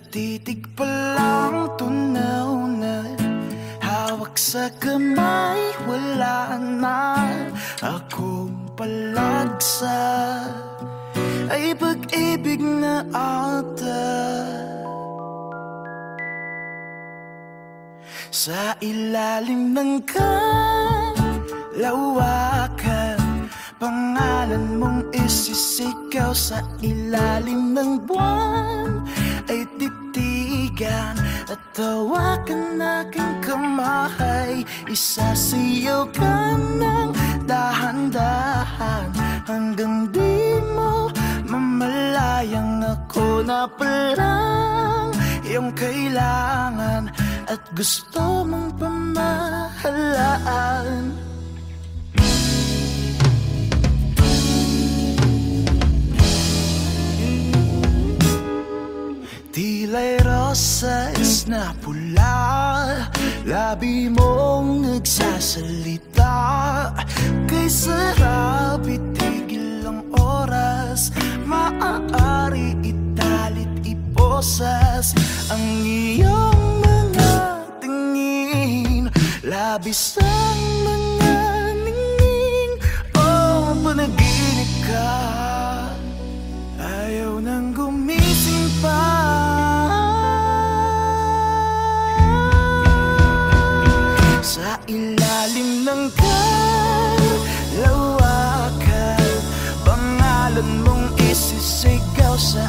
Sa titig pa lang tunaw na Hawak sa kamay wala na. Akong palagsa Ay pag-ibig na ata. Sa ilalim ng kalawakan Pangalan mong isisigaw sa ilalim ng buwan Ay titigan at tawakan aking kamay. Isasiyaw ka ng dahan-dahan. Hanggang di mo mamalayang ako na palang Iyong kailangan at gusto mong pamahalaan Tila'y rosas na pula. Labi mong nagsasalita. Kay sarap itigil ang oras. Maaari italit iposas. Ang iyong mga tingin Labis ang sa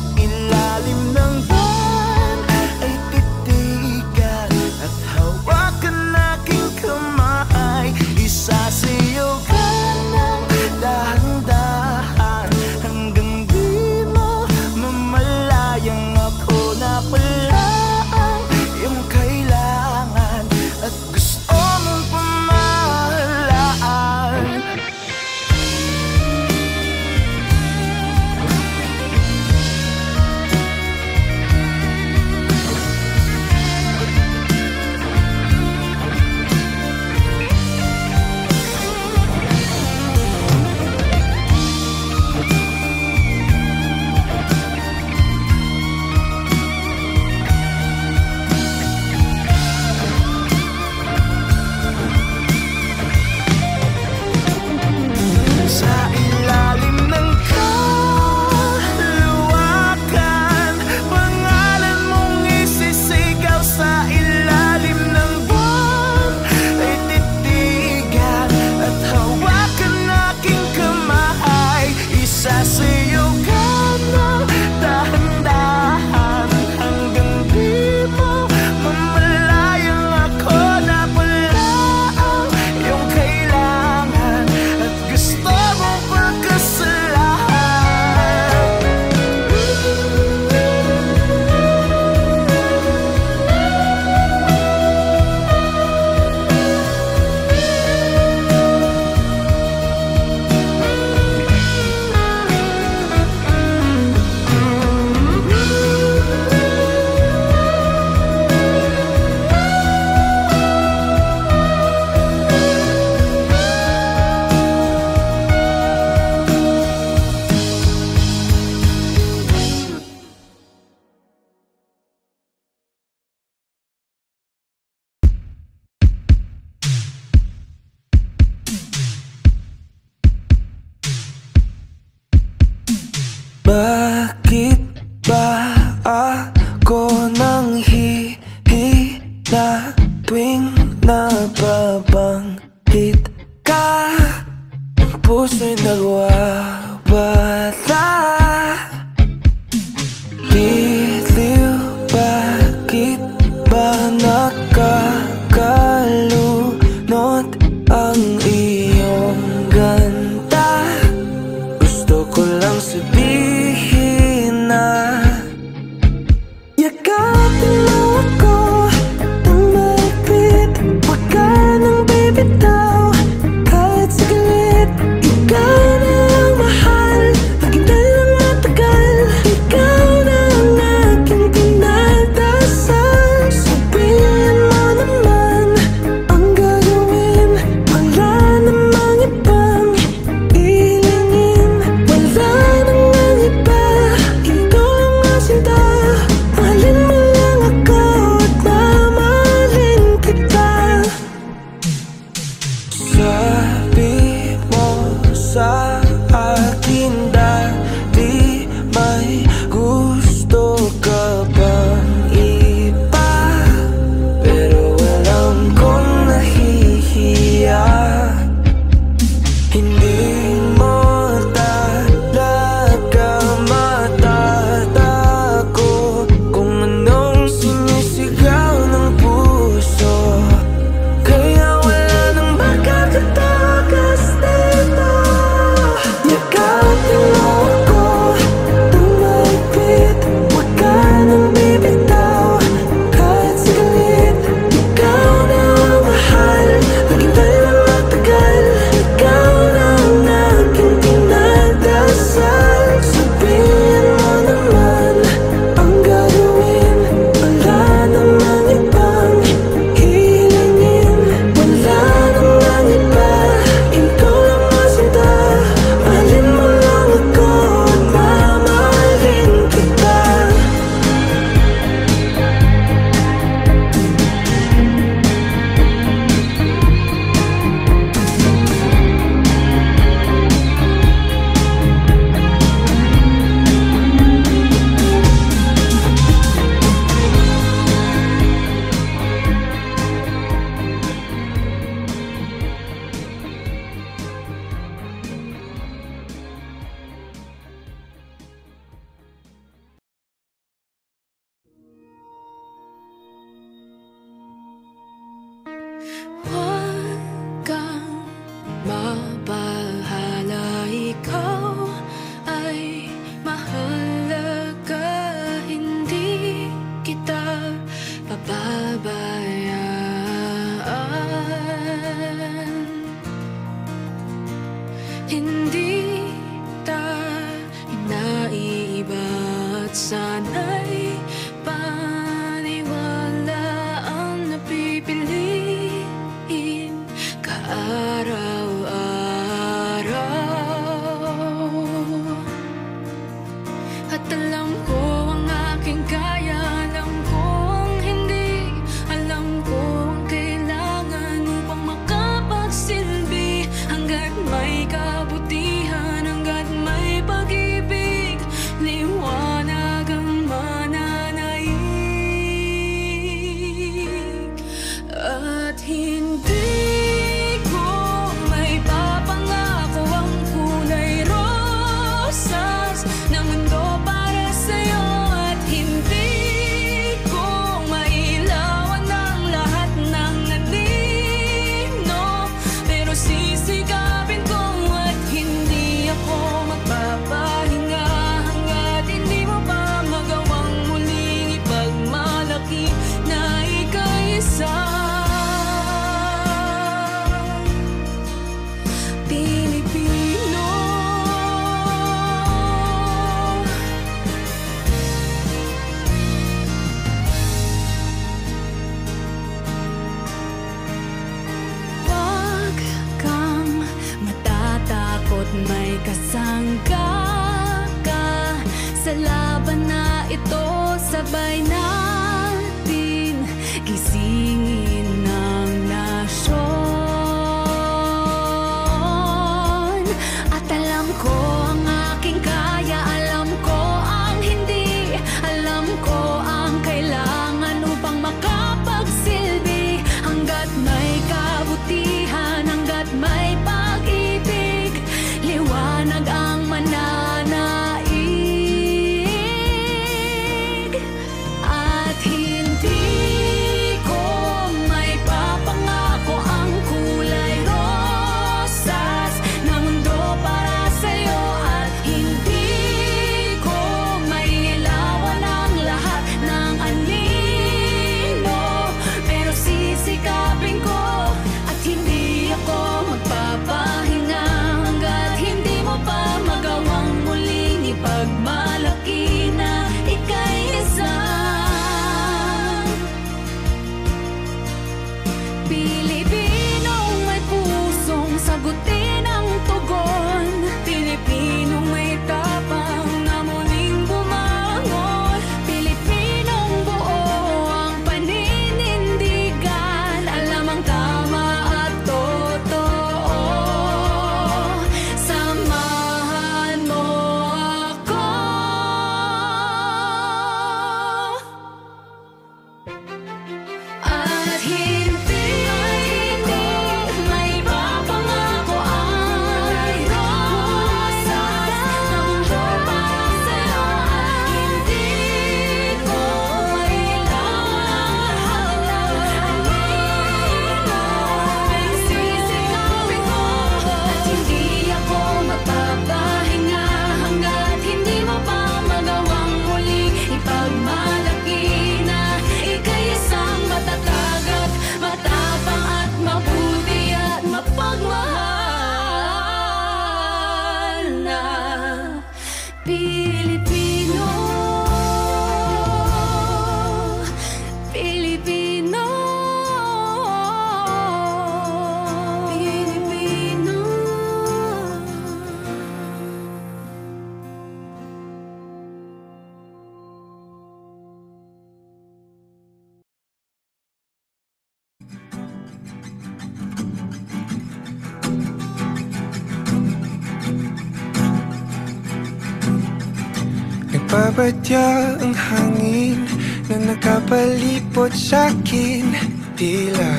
Nagpadya ang hangin na nakapalipot sa'kin. Tila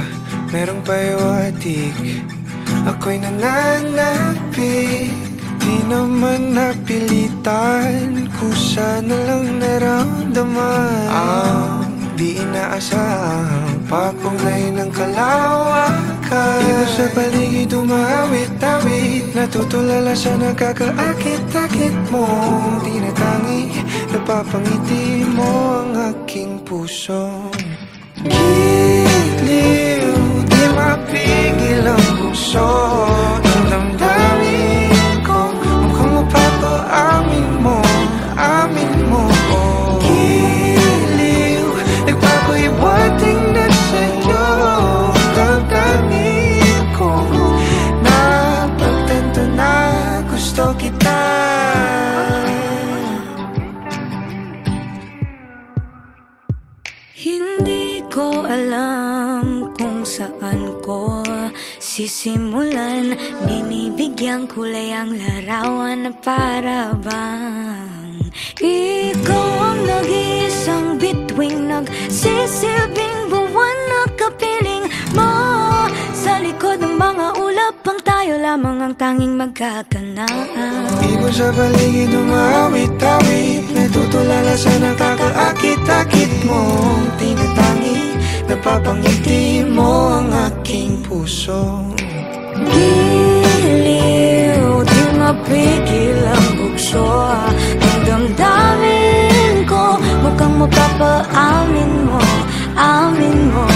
merong payawatik Ako'y nananapik Di naman napilitan Kung sana lang naramdaman. Ang ah, di inaasahang Pakulay ng kalawak ka. Iba sa paligid umawit-awit Natutulala sa nagkakaakit-akit mo. Tinatangi, napapangiti mo ang aking puso. Giliw, di mapigil ang puso. Sisimulan Binibigyan kulay ang larawan na para bang Ikaw ang nag-iisang bituing Nagsisilbing buwan na kapiling mo. Sa likod ng mga ulap ang tayo lamang ang tanging magkakanaan. Ibon sa paligid umawit-awit Natutulala sa nakakaakit-akit mong tinatangi Napapangiti mo ang aking puso Giliw, di mapigil ang bukso Ang damdamin ko, mukhang mapapaamin mo Amin mo.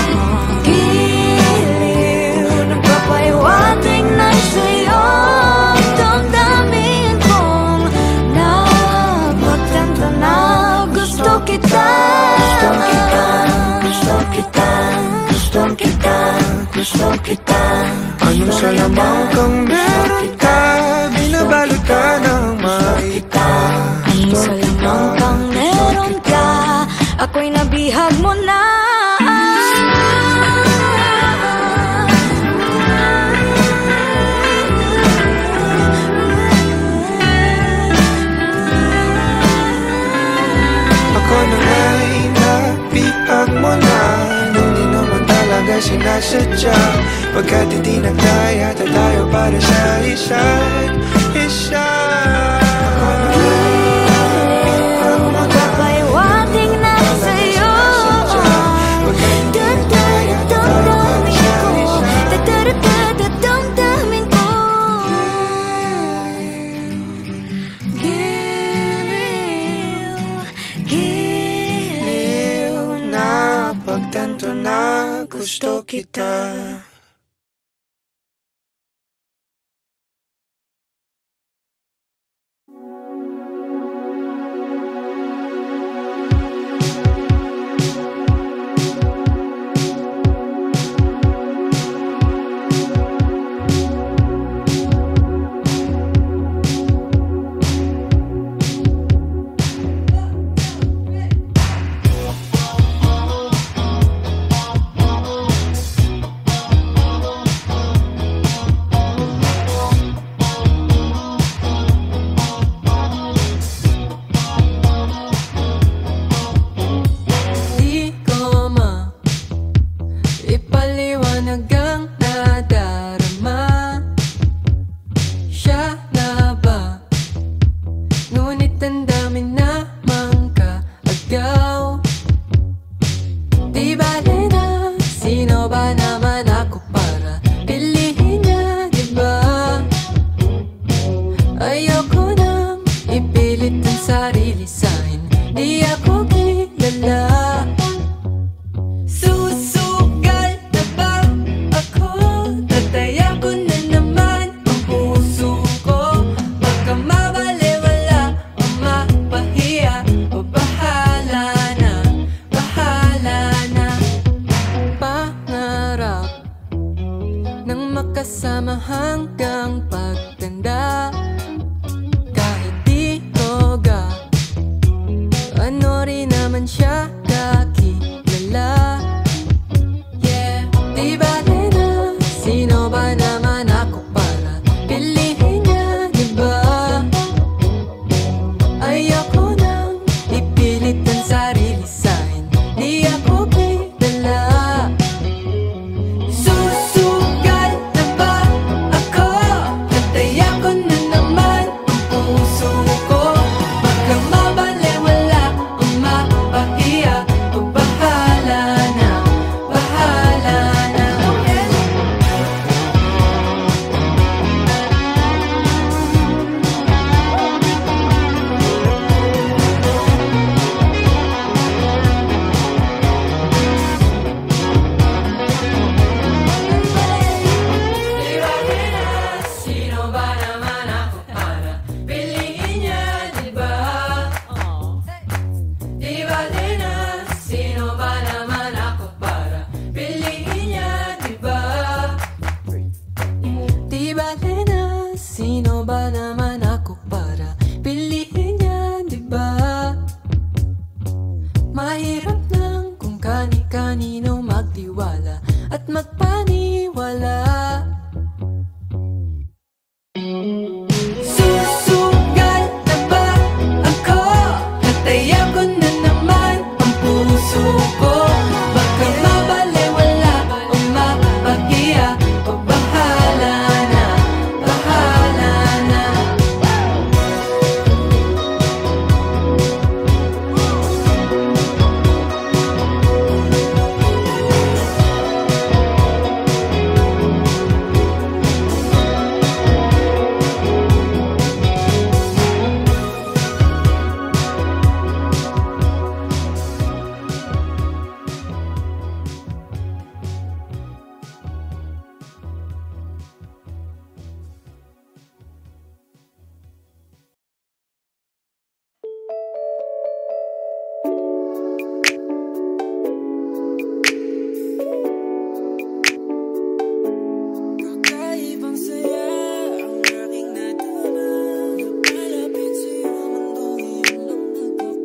Giliw, nagpapaiwating na sa'yo damdamin kong napagtanto na gusto kita. Gusto kita, gusto kita, gusto kita, gusto kita Anong salamang kang meron ka? Binabalot ka ng maita Ang salamang kang meron ka? Ako'y nabihag mo na talaga sinasadya. Pagkat hindi nagdaya tayo para sa isa't gusto kita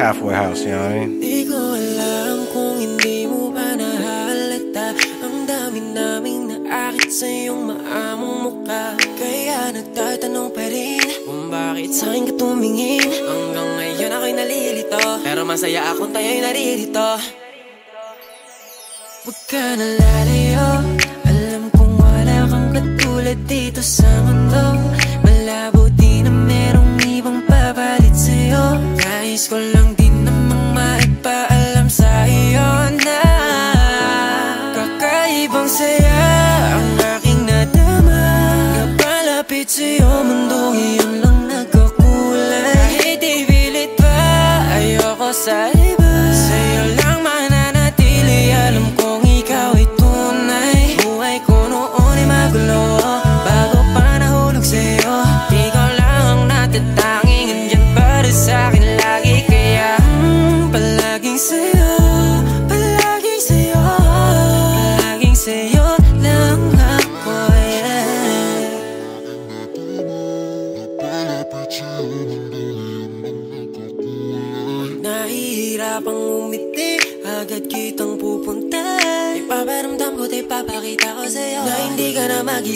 halfway house, you know what I mean? Di ko alam kung hindi mo pa nahalata Ang dami naming naakit sa iyong maamong mukha. Kaya nagtatanong pa rin Kung bakit sa akin ka tumingin. Hanggang ngayon ako'y nalilito Pero masaya akong tayo'y naririto. Huwag ka na Alam kong wala kang katulad dito sa mundo. Malabo di na merong ibang papalit sa'yo. Nais ko lang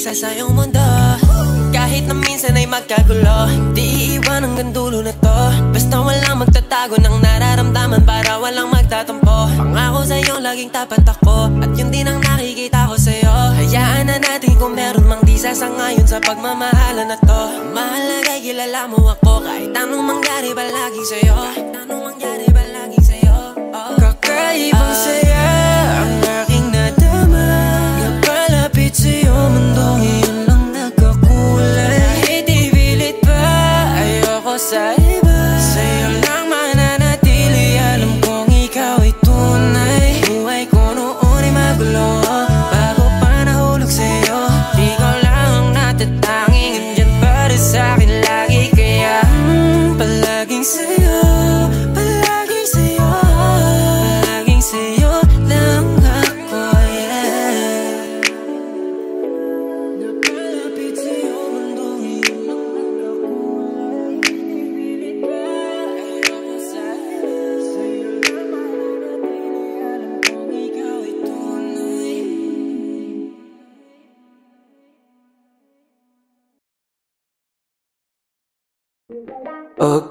ka na mag-isa sa iyong mundo. Kahit na minsan ay magkagulo Di iiwan hanggang dulo na to. Basta walang magtatago ng nararamdaman Para walang magtatampo. Pangako sa'yo laging tapat ako At yun din ang nakikita ko sa'yo. Hayaan na natin kung meron mang di sasangayon Sa pagmamahalan na to. Mahalaga kilala mo ako Kahit anong mangyari palaging sa'yo. Kahit anong mangyari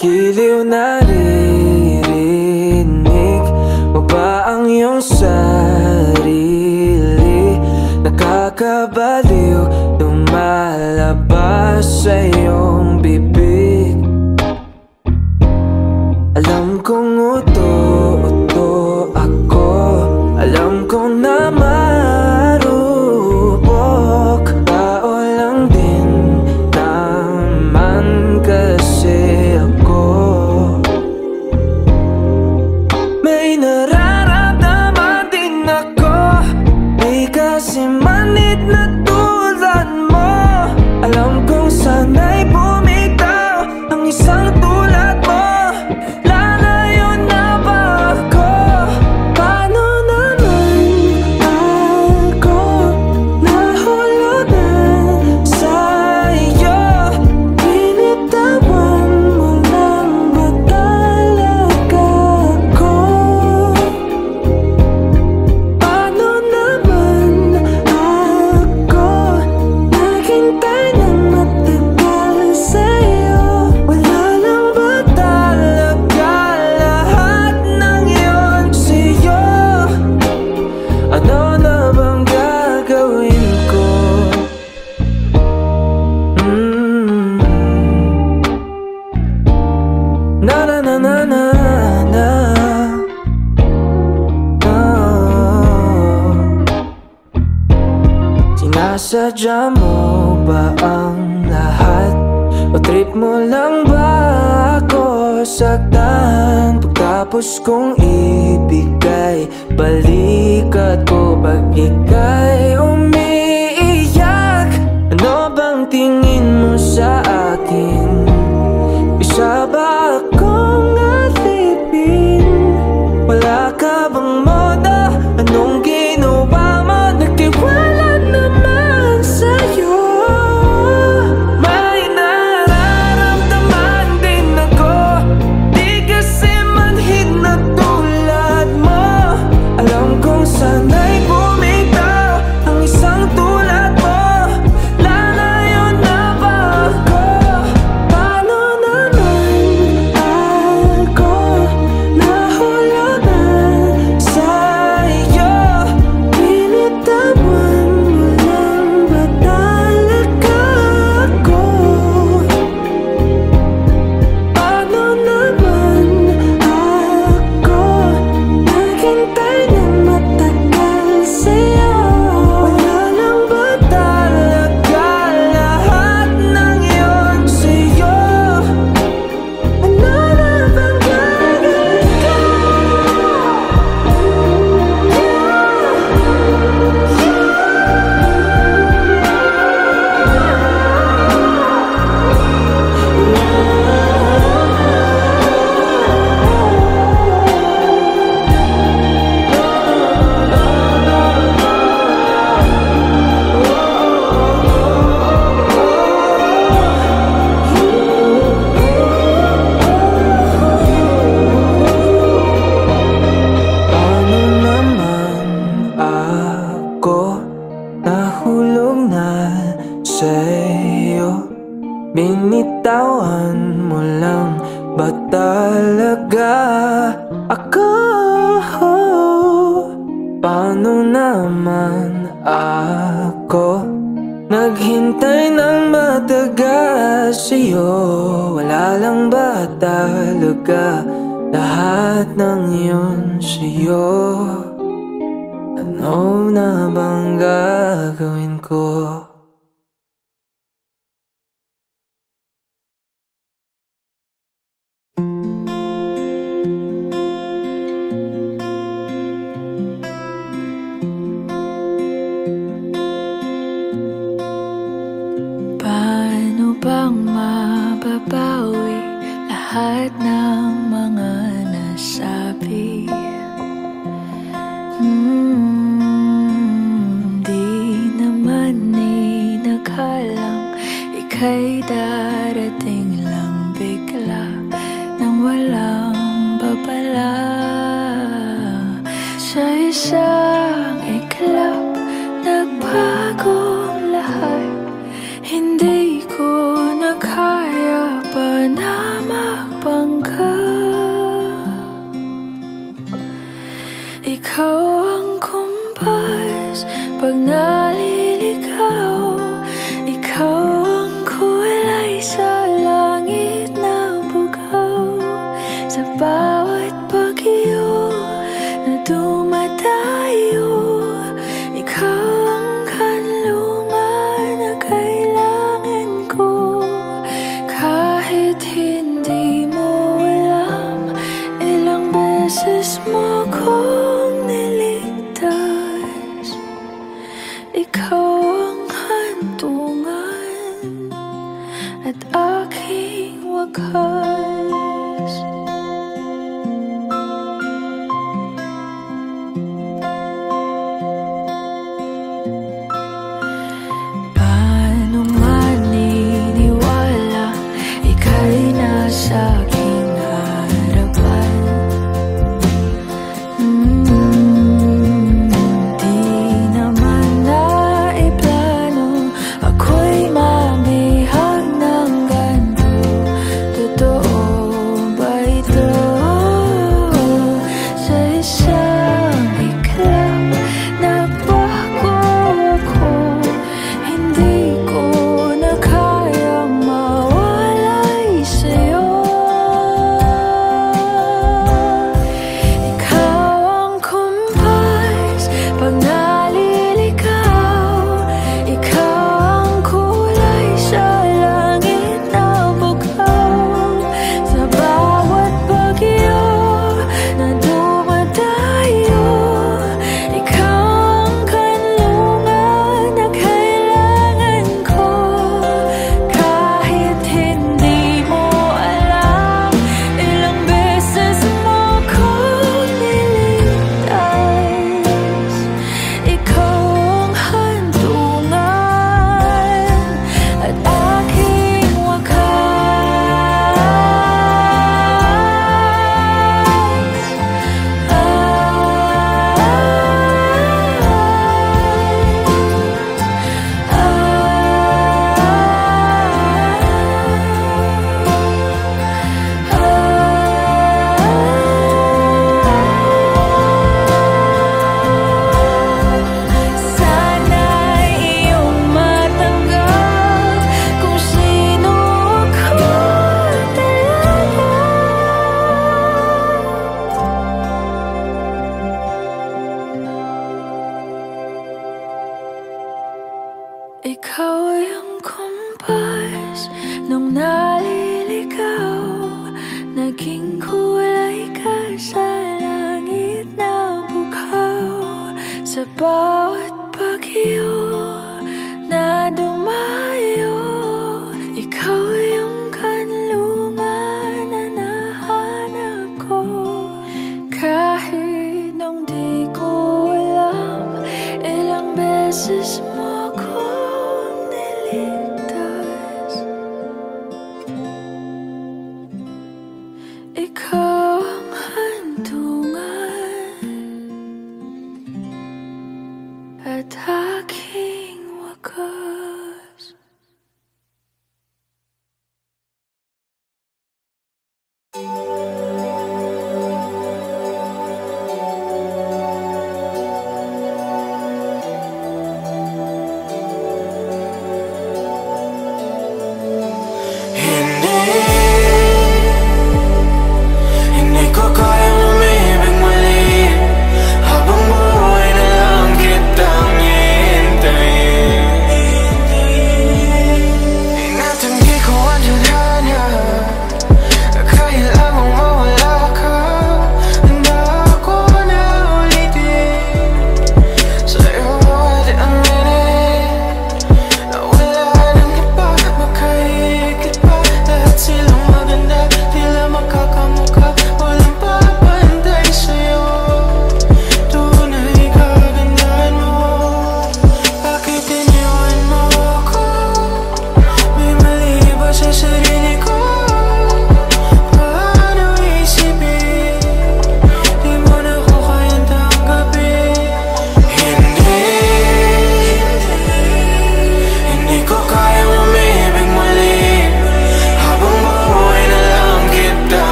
O giliw naririnig Sinasadya mo ba ang lahat? O trip mo lang ba ako saktan? Pagkapos kong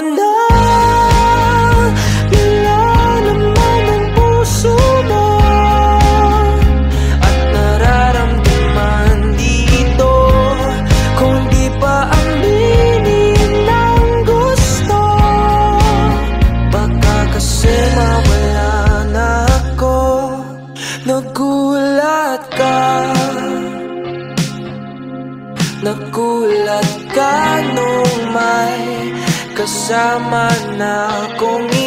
know sama na akong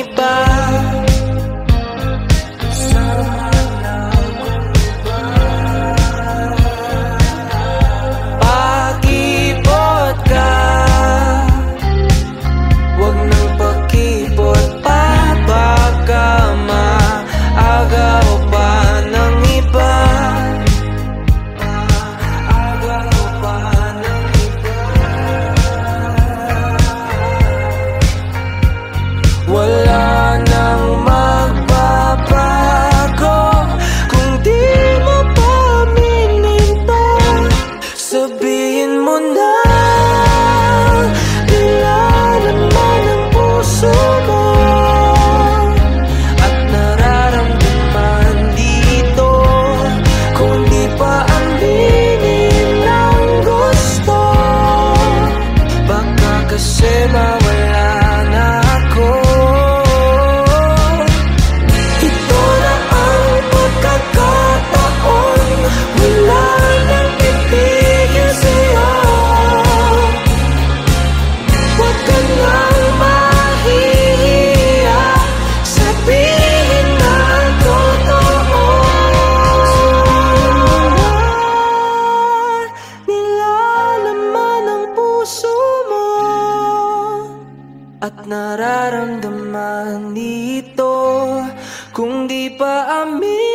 At nararamdaman nito Kung di pa amin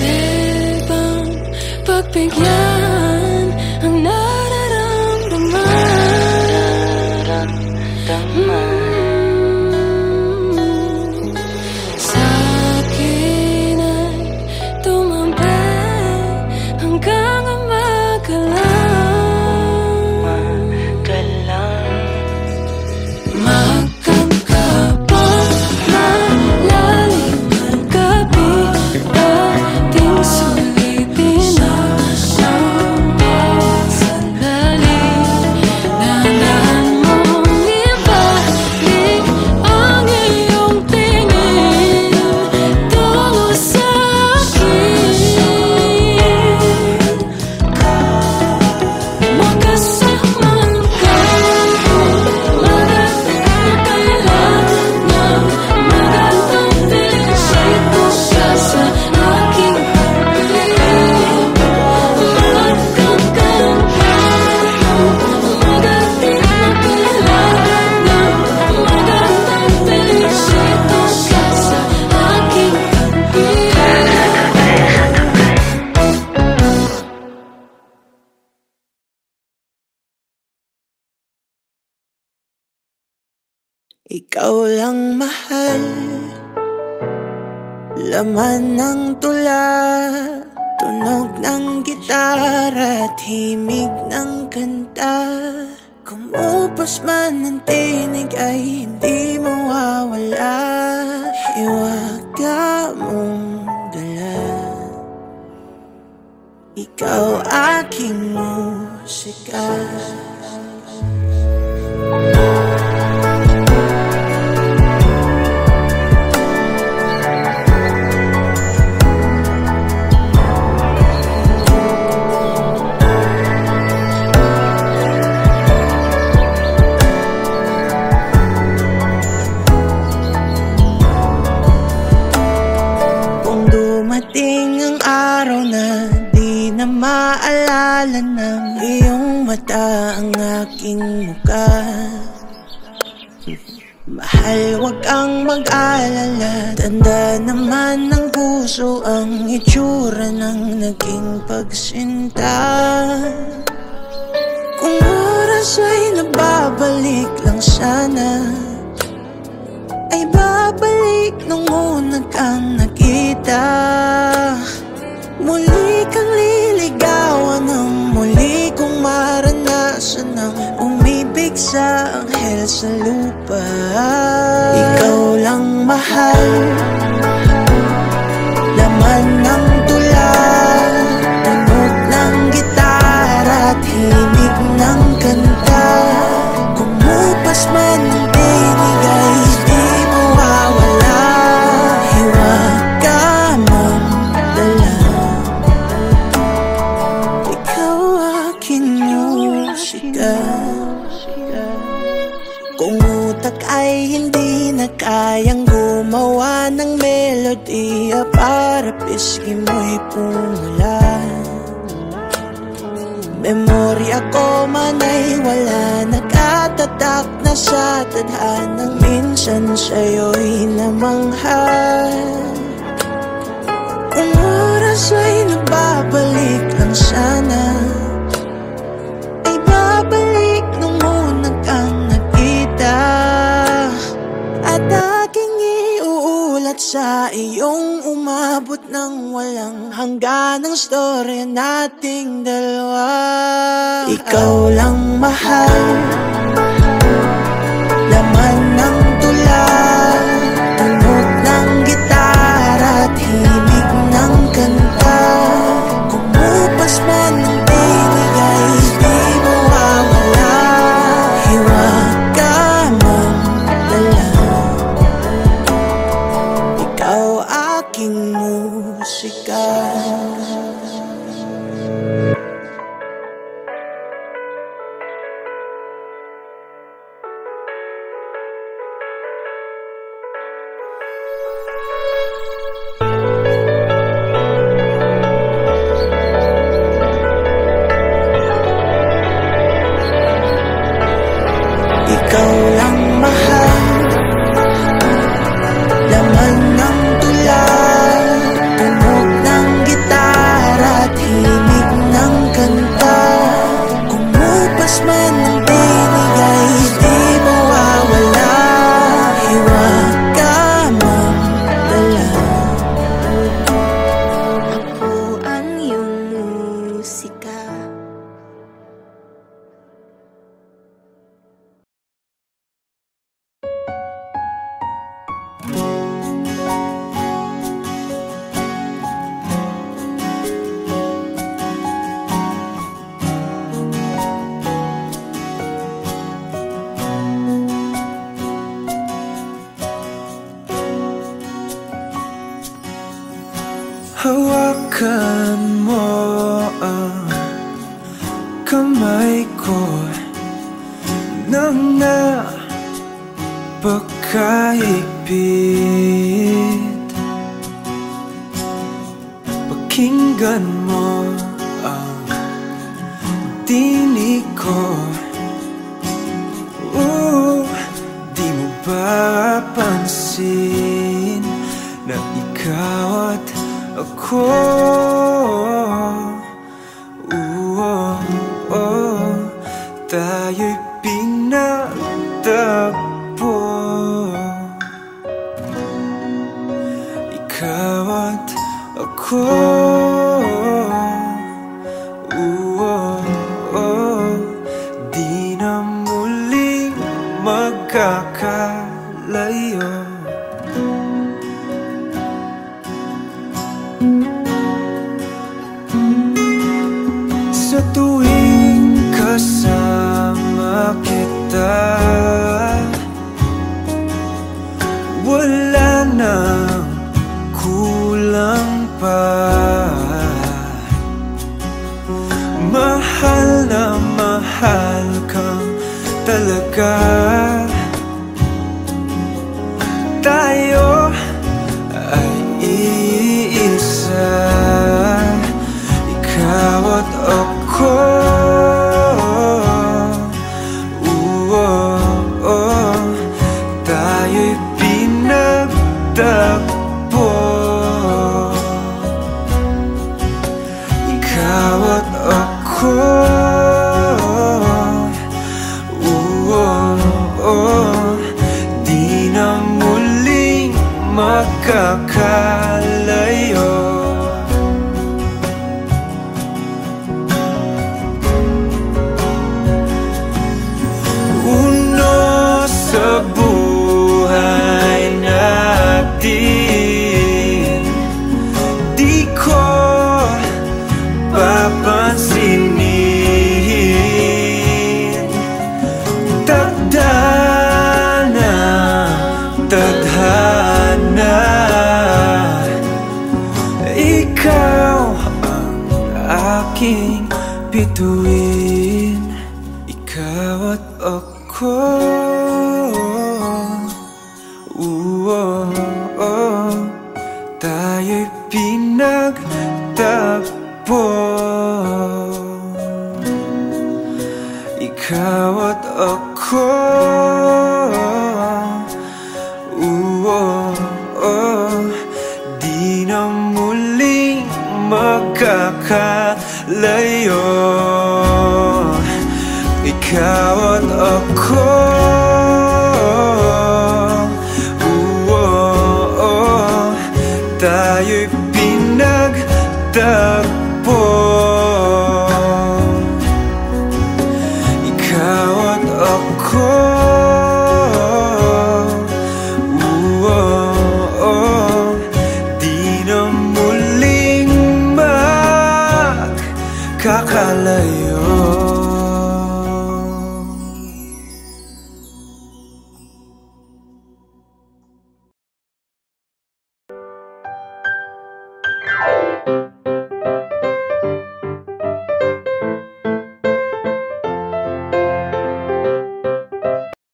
Bebam, bak pek yan walang mahal. Laman ng tula Tunog ng gitara At himig ng kanta. Kung upos man ang tinig Ay hindi mawawala. Iwaga mong dala. Ikaw aking musika Musika. sa'yo'y namangha Ang oras ay nababalik lang sana Ay babalik nung una kang nakita. At aking iuulat sa iyong umabot ng walang hanggan Ang storya nating dalawa. Ikaw lang mahal. Laman ng love. Magkakalayo